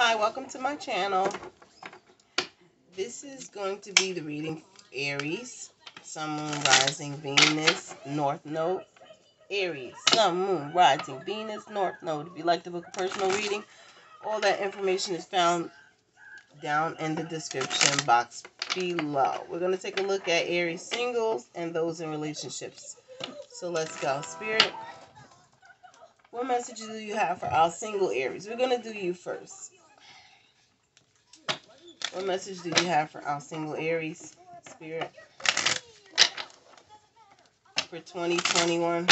Hi, welcome to my channel. This is going to be the reading Aries, Sun, Moon, Rising, Venus, North Node, Aries, Sun, Moon, Rising, Venus, North Node. If you like to book a personal reading, all that information is found down in the description box below. We're going to take a look at Aries singles and those in relationships. So let's go. Spirit, what messages do you have for our single Aries? We're going to do you first. Um, what message do you have for our single Aries spirit for 2021?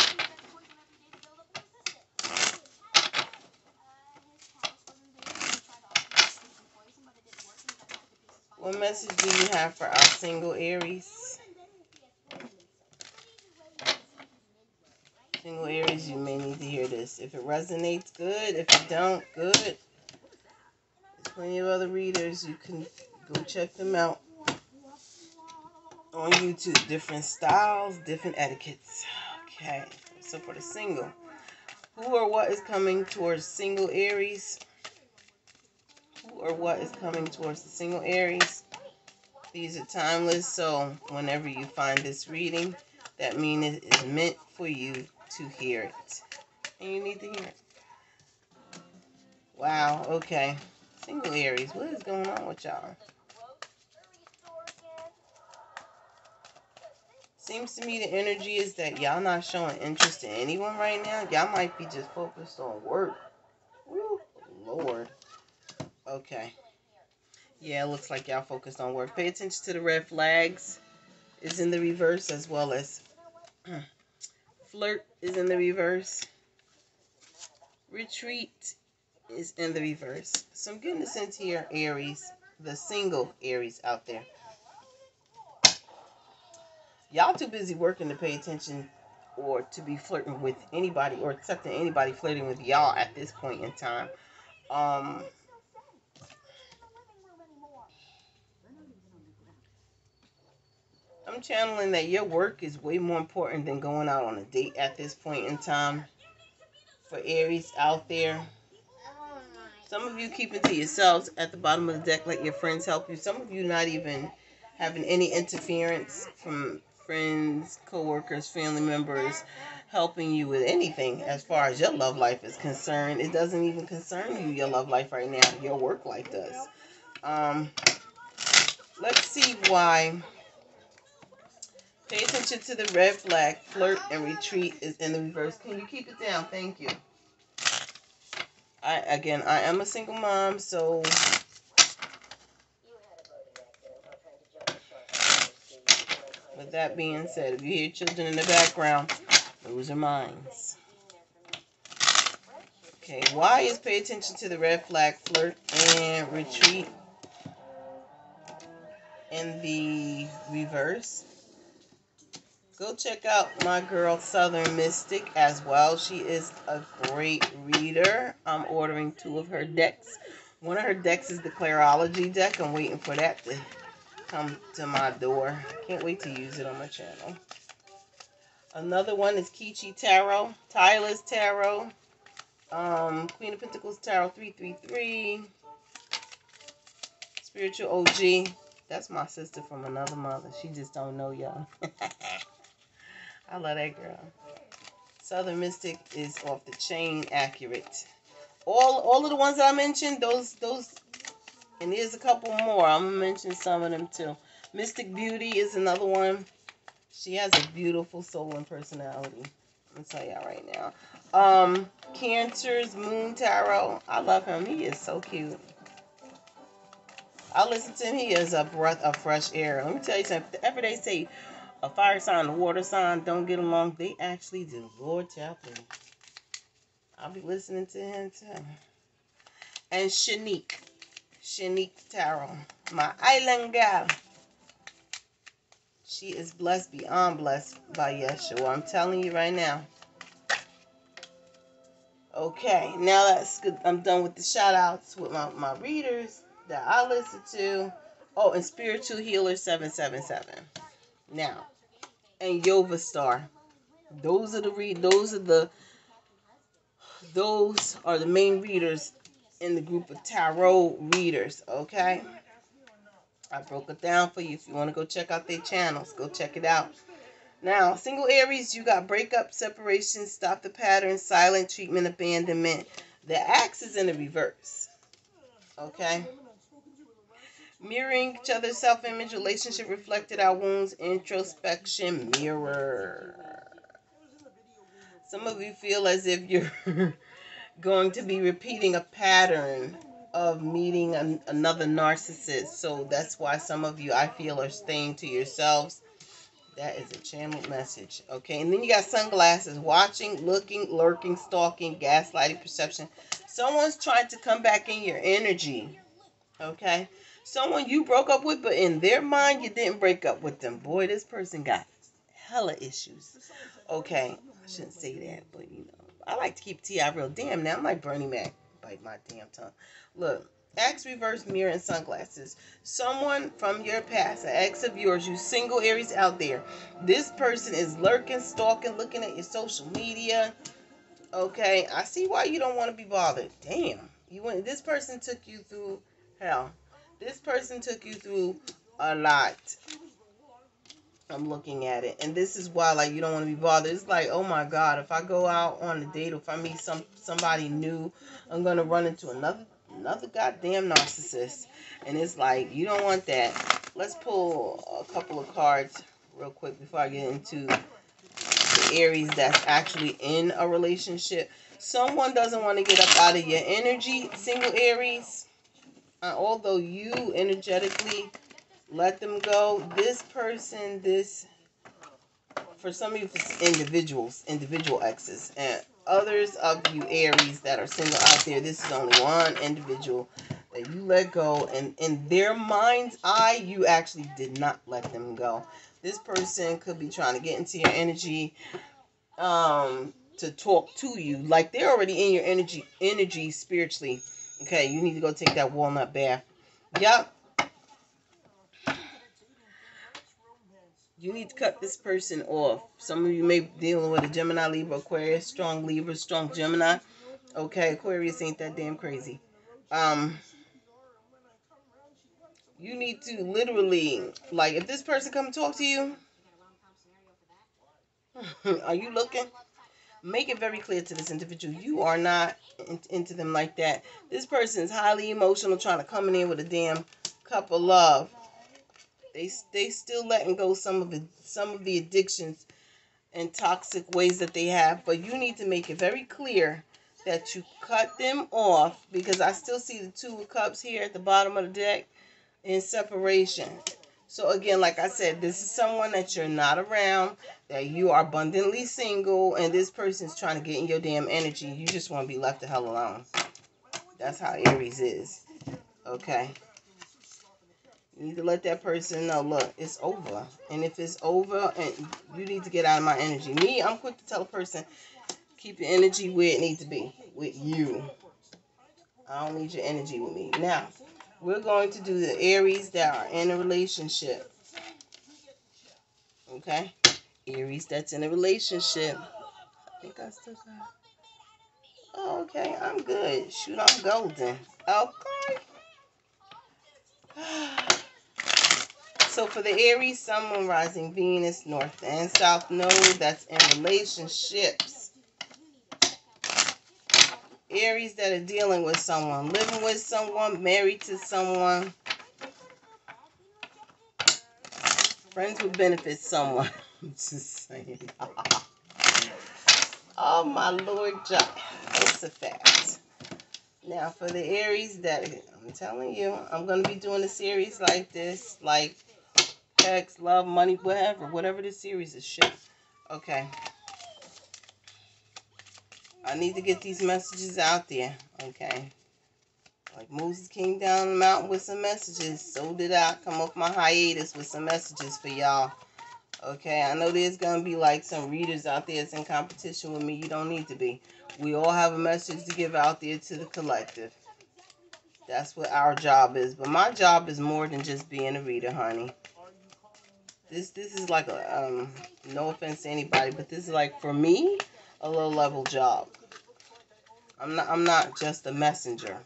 What message do you have for our single Aries? Single Aries, you may need to hear this. If it resonates, good. If it don't, good plenty of other readers. You can go check them out on YouTube. Different styles, different etiquettes. Okay, so for the single, who or what is coming towards single Aries? Who or what is coming towards the single Aries? These are timeless, so whenever you find this reading, that means it is meant for you to hear it. And you need to hear it. Wow, okay. Single Aries, what is going on with y'all? Seems to me the energy is that y'all not showing interest in anyone right now. Y'all might be just focused on work. Woo, Lord. Okay. Yeah, it looks like y'all focused on work. Pay attention to the red flags. Is in the reverse as well as flirt is in the reverse. Retreat is in the reverse. So I'm getting this into your Aries, the single Aries out there. Y'all too busy working to pay attention or to be flirting with anybody or accepting anybody flirting with y'all at this point in time. Um, I'm channeling that your work is way more important than going out on a date at this point in time. For Aries out there, some of you keep it to yourselves at the bottom of the deck. Let your friends help you. Some of you not even having any interference from friends, co-workers, family members helping you with anything as far as your love life is concerned. It doesn't even concern you, your love life right now. Your work life does. Um, let's see why. Pay attention to the red flag. Flirt and retreat is in the reverse. Can you keep it down? Thank you. I again, I am a single mom, so with that being said, if you hear children in the background, those are mine. Okay, why is pay attention to the red flag, flirt, and retreat in the reverse? Go check out my girl Southern Mystic as well. She is a great reader. I'm ordering two of her decks. One of her decks is the Clarology deck. I'm waiting for that to come to my door. Can't wait to use it on my channel. Another one is Kichi Tarot, Tyler's Tarot, um, Queen of Pentacles Tarot 333, Spiritual OG. That's my sister from another mother. She just don't know y'all. I love that girl. Southern Mystic is off the chain accurate. All all of the ones that I mentioned, those those and there's a couple more. I'm gonna mention some of them too. Mystic Beauty is another one. She has a beautiful soul and personality. I'm gonna tell y'all right now. Um, Cancer's Moon Tarot. I love him. He is so cute. I listen to him. He is a breath of fresh air. Let me tell you something. Every day say a fire sign a water sign don't get along, they actually do. Lord chapter. I'll be listening to him too. And Shanique. Shanique Tarot. My island gal. She is blessed beyond blessed by Yeshua. I'm telling you right now. Okay, now that's good. I'm done with the shout outs with my, my readers that I listen to. Oh, and Spiritual Healer 777. Now, and Yova Star. Those are the read. Those are the. Those are the main readers in the group of tarot readers, okay? I broke it down for you. If you want to go check out their channels, go check it out. Now, single Aries, you got breakup, separation, stop the pattern, silent treatment, abandonment. The axe is in the reverse. Okay? Mirroring each other's self image, relationship reflected our wounds, introspection, mirror. Some of you feel as if you're going to be repeating a pattern of meeting an, another narcissist. So that's why some of you, I feel, are staying to yourselves. That is a channeled message. Okay, and then you got sunglasses, watching, looking, lurking, stalking, gaslighting, perception. Someone's trying to come back in your energy. Okay, someone you broke up with, but in their mind, you didn't break up with them. Boy, this person got hella issues. Okay, I shouldn't say that, but you know, I like to keep T.I. real. Damn, now I'm like Bernie Mac. Bite my damn tongue. Look, X reverse mirror and sunglasses. Someone from your past, an ex of yours, you single Aries out there. This person is lurking, stalking, looking at your social media. Okay, I see why you don't want to be bothered. Damn, you went. This person took you through hell. This person took you through a lot. I'm looking at it, and this is why like you don't want to be bothered. It's like, oh my God, if I go out on a date, if I meet some somebody new, I'm gonna run into another another goddamn narcissist, and it's like you don't want that. Let's pull a couple of cards real quick before I get into the Aries that's actually in a relationship. Someone doesn't want to get up out of your energy, single Aries. Uh, although you energetically let them go. This person, this, for some of you, it's individuals, individual exes. And others of you Aries that are single out there, this is only one individual that you let go. And in their mind's eye, you actually did not let them go. This person could be trying to get into your energy um, to talk to you. Like they're already in your energy, energy spiritually. Okay, you need to go take that walnut bath. Yep, you need to cut this person off. Some of you may be dealing with a Gemini, Libra, Aquarius, strong Libra, strong Gemini. Okay, Aquarius ain't that damn crazy. Um, you need to literally, like, if this person come talk to you, are you looking? Make it very clear to this individual you are not in, into them like that. This person is highly emotional, trying to come in with a damn cup of love they they still letting go some of the some of the addictions and toxic ways that they have, but you need to make it very clear that you cut them off because I still see the two of cups here at the bottom of the deck in separation. So again, like I said, this is someone that you're not around, that you are abundantly single, and this person's trying to get in your damn energy. You just want to be left the hell alone. That's how Aries is. Okay. You need to let that person know, look, it's over. And if it's over, and you need to get out of my energy. Me, I'm quick to tell a person, keep your energy where it needs to be, with you. I don't need your energy with me. Now, we're going to do the Aries that are in a relationship. Okay? Aries that's in a relationship. I think I still got... Oh, okay, I'm good. Shoot, I'm golden. Okay. So for the Aries, Sun, Moon, Rising, Venus, North and South Node, that's in relationships. Aries that are dealing with someone, living with someone, married to someone. Friends with benefits someone. I'm just saying. oh my Lord. That's a fact. Now for the Aries that I'm telling you, I'm going to be doing a series like this, like sex, love, money, whatever. Whatever this series is shit. Okay. I need to get these messages out there. Okay. Like Moses came down the mountain with some messages. So did I come off my hiatus with some messages for y'all. Okay, I know there's going to be like some readers out there that's in competition with me. You don't need to be. We all have a message to give out there to the collective. That's what our job is. But my job is more than just being a reader, honey. This this is like a um no offense to anybody, but this is like for me a low level job. I'm not I'm not just a messenger.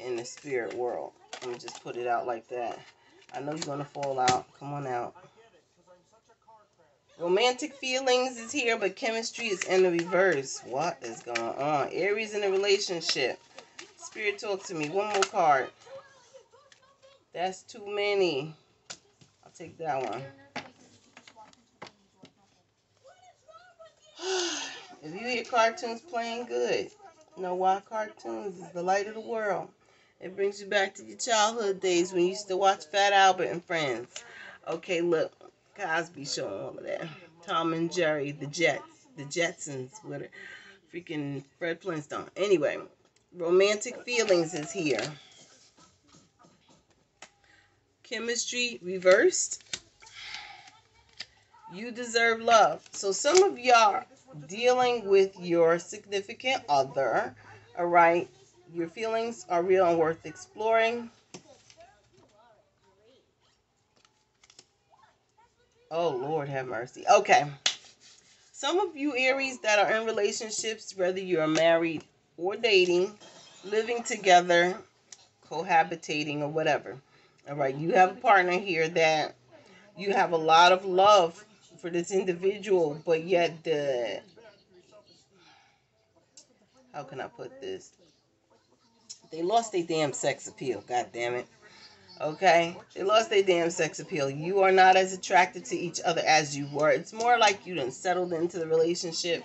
in the spirit world. Let me just put it out like that. I know you're to fall out. Come on out. Romantic feelings is here, but chemistry is in the reverse. What is going on? Aries in a relationship. Spirit, talk to me. One more card. That's too many. I'll take that one. If you hear cartoons playing, good. You know why cartoons is the light of the world. It brings you back to your childhood days when you used to watch Fat Albert and Friends. Okay, look, Cosby showing all of that. Tom and Jerry, the Jets, the Jetsons, what freaking Fred Flintstone. Anyway, romantic feelings is here. Chemistry reversed. You deserve love. So some of y'all dealing with your significant other, all right? Your feelings are real and worth exploring. Oh, Lord have mercy. Okay. Some of you Aries that are in relationships, whether you're married or dating, living together, cohabitating, or whatever. All right. You have a partner here that you have a lot of love for this individual, but yet the. How can I put this? They lost their damn sex appeal. God damn it. Okay? They lost their damn sex appeal. You are not as attracted to each other as you were. It's more like you done settled into the relationship.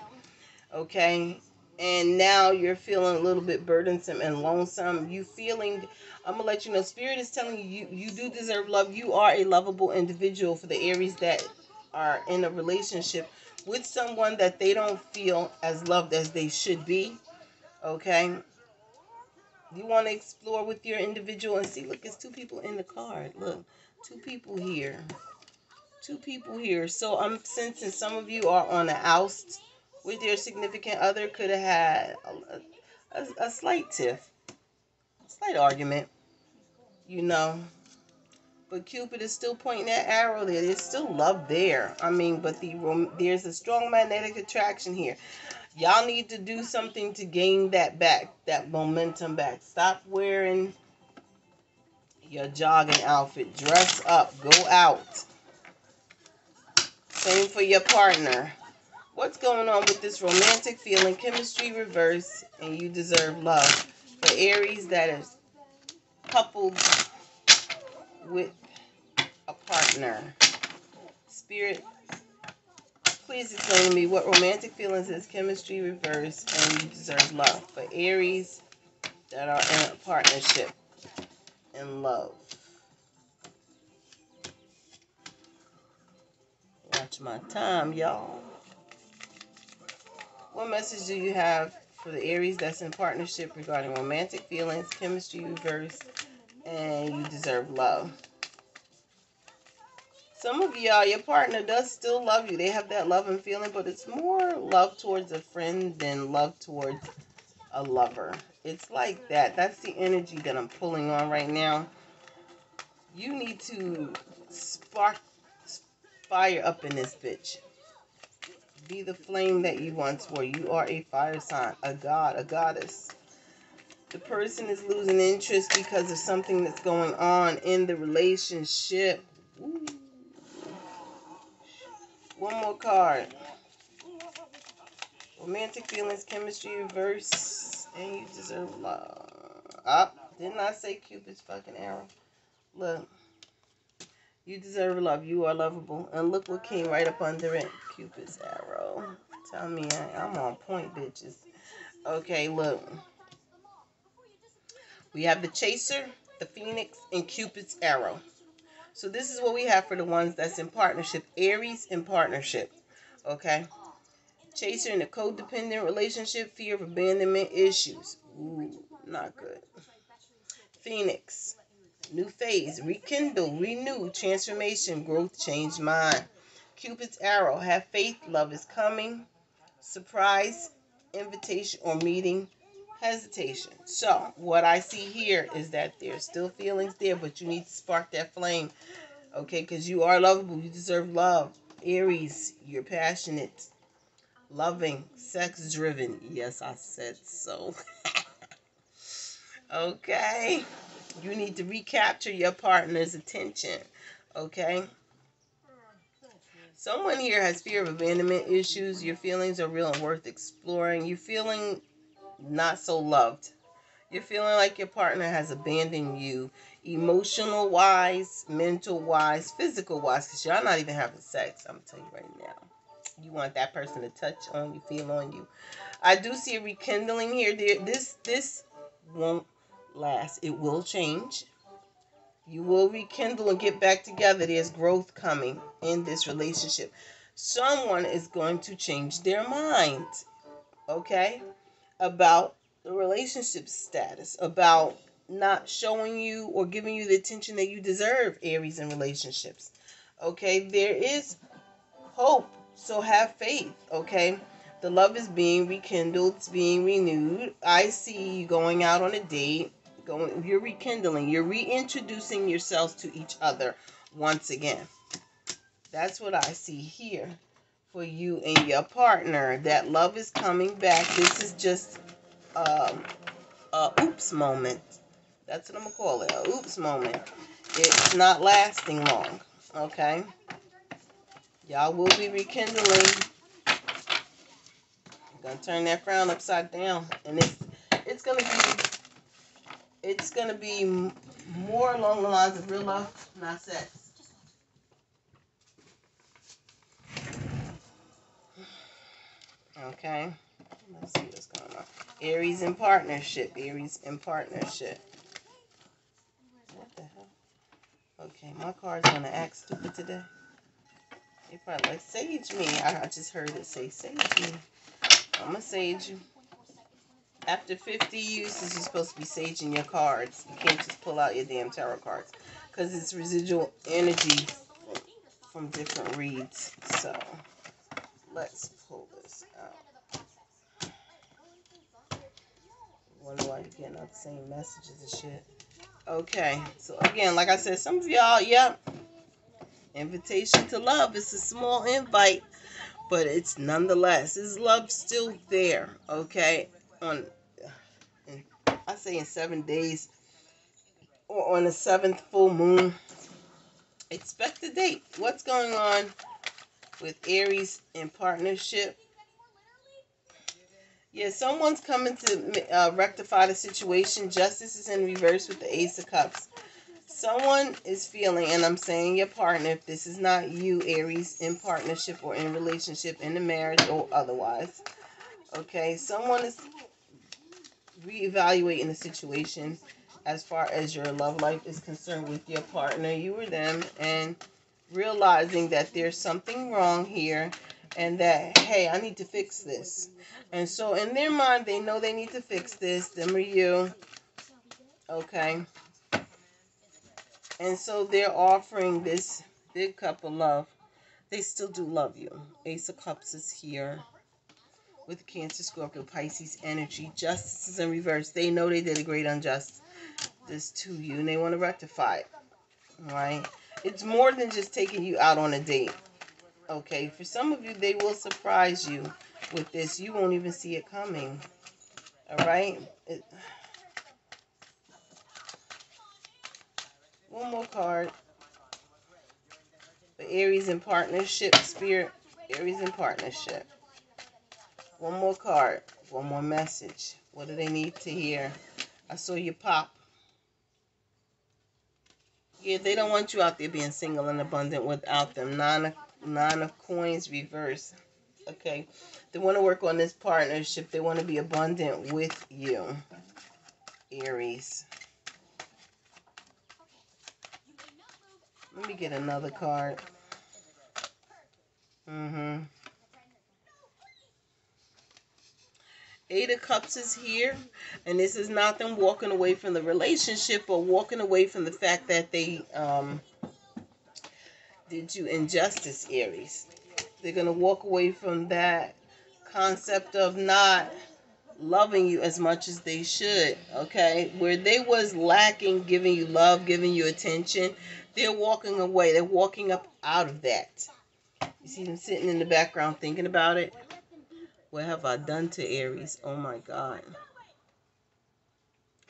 Okay? And now you're feeling a little bit burdensome and lonesome. You feeling I'm gonna let you know spirit is telling you you, you do deserve love. You are a lovable individual for the Aries that are in a relationship with someone that they don't feel as loved as they should be. Okay? You want to explore with your individual and see. Look, it's two people in the card. Look, two people here. Two people here. So I'm sensing some of you are on the oust with your significant other. Could have had a, a, a slight tiff, a slight argument. You know. But Cupid is still pointing that arrow there. There's still love there. I mean, but the there's a strong magnetic attraction here. Y'all need to do something to gain that back, that momentum back. Stop wearing your jogging outfit. Dress up. Go out. Same for your partner. What's going on with this romantic feeling? Chemistry reverse, and you deserve love. For Aries, that is coupled with partner. Spirit Please explain to me what romantic feelings is chemistry reverse and you deserve love. For Aries that are in a partnership and love. Watch my time, y'all. What message do you have for the Aries that's in partnership regarding romantic feelings, chemistry reverse, and you deserve love? Some of y'all, your partner does still love you. They have that love and feeling, but it's more love towards a friend than love towards a lover. It's like that. That's the energy that I'm pulling on right now. You need to spark fire up in this bitch. Be the flame that you once were. You are a fire sign, a god, a goddess. The person is losing interest because of something that's going on in the relationship. Ooh. One more card. Romantic feelings, chemistry, verse, and you deserve love. Oh, didn't I say Cupid's fucking arrow? Look. You deserve love. You are lovable. And look what came right up under it. Cupid's arrow. Tell me I, I'm on point, bitches. Okay, look. We have the Chaser, the Phoenix, and Cupid's arrow. So this is what we have for the ones that's in partnership. Aries in partnership. Okay. Chaser in a codependent relationship, fear of abandonment issues. Ooh, not good. Phoenix. New phase. Rekindle, renew, transformation, growth, change mind. Cupid's arrow. Have faith, love is coming. Surprise, invitation, or meeting hesitation. So, what I see here is that there's still feelings there, but you need to spark that flame. Okay, because you are lovable. You deserve love. Aries, you're passionate, loving, sex driven. Yes, I said so. Okay? You need to recapture your partner's attention. Okay? Someone here has fear of abandonment issues. Your feelings are real and worth exploring. You're feeling not so loved. You're feeling like your partner has abandoned you emotional wise, mental wise, physical wise, because y'all not even having sex. I'm telling you right now. You want that person to touch on you, feel on you. I do see a rekindling here. This this won't last. It will change. You will rekindle and get back together. There's growth coming in this relationship. Someone is going to change their mind, okay, about the relationship status, about not showing you or giving you the attention that you deserve, Aries, in relationships. Okay, there is hope, so have faith, okay? The love is being rekindled, it's being renewed. I see you going out on a date, going you're rekindling, you're reintroducing yourselves to each other once again. That's what I see here for you and your partner. That love is coming back. This is just um, a oops moment. That's what I'm gonna call it. A oops moment. It's not lasting long. Okay. Y'all will be rekindling. I'm gonna turn that frown upside down, and it's it's gonna be it's gonna be more along the lines of real love, not sex. Okay. Let's see what's going on. Aries in partnership. Aries in partnership. What the hell? Okay, my card's gonna act stupid today. They probably like sage me. I, just heard it say sage me. I'm gonna sage you. After 50 uses, you're supposed to be saging your cards. You can't just pull out your damn tarot cards because it's residual energy from different reads. So let's pull this out. Wonder why you're getting all the same messages and shit. Okay, so again, like I said, some of y'all, yep. Invitation to love. It's a small invite, but it's nonetheless, is love still there? Okay, on, I say in seven days, or on the seventh full moon. Expect a date. What's going on with Aries in partnership? Yeah, someone's coming to uh, rectify the situation. Justice is in reverse with the Ace of Cups. Someone is feeling, and I'm saying your partner, if this is not you, Aries, in partnership or in relationship, in a marriage or otherwise. Okay, someone is reevaluating the situation as far as your love life is concerned with your partner, you or them, and realizing that there's something wrong here and that, hey, I need to fix this. And so in their mind, they know they need to fix this. Them or you. Okay. And so they're offering this big cup of love. They still do love you. Ace of Cups is here with Cancer, Scorpio, Pisces energy. Justice is in reverse. They know they did a great injustice to you and they want to rectify it. right It's more than just taking you out on a date. Okay, for some of you, they will surprise you with this. You won't even see it coming. All right? It, one more card. For Aries in partnership, Spirit, Aries in partnership. One more card. One more message. What do they need to hear? I saw you pop. Yeah, they don't want you out there being single and abundant without them. Nine nine of coins reverse. Okay. They want to work on this partnership. They want to be abundant with you. Aries. Let me get another card. Mm-hmm. Eight of Cups is here. And this is not them walking away from the relationship or walking away from the fact that they um, did you injustice, Aries. They're going to walk away from that concept of not loving you as much as they should, okay? Where they was lacking giving you love, giving you attention, they're walking away. They're walking up out of that. You see them sitting in the background thinking about it? What have I done to Aries? Oh my God.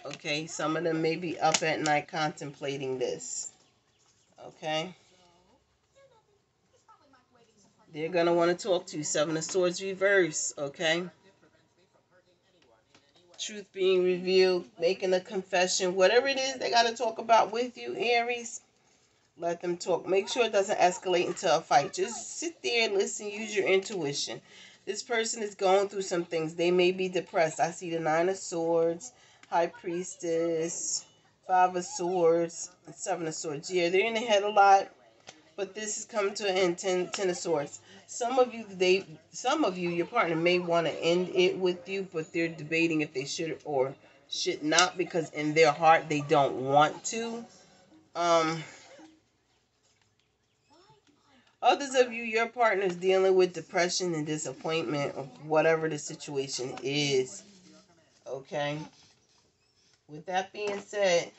Okay, some of them may be up at night contemplating this. Okay. They're going to want to talk to you. Seven of Swords reverse. Okay. Truth being revealed, making a confession, whatever it is they got to talk about with you, Aries. Let them talk. Make sure it doesn't escalate into a fight. Just sit there, listen, use your intuition. This person is going through some things. They may be depressed. I see the Nine of Swords, High Priestess, Five of Swords, Seven of Swords. Yeah, they're in the head a lot, but this is coming to an end. Ten, ten of Swords. Some of you, they, some of you, your partner may want to end it with you, but they're debating if they should or should not because in their heart they don't want to. Um, Others of you, your partner is dealing with depression and disappointment whatever the situation is. Okay. With that being said,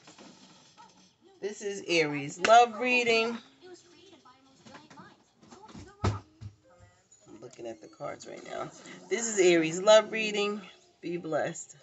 this is Aries love reading. Looking at the cards right now. This is Aries love reading. Be blessed.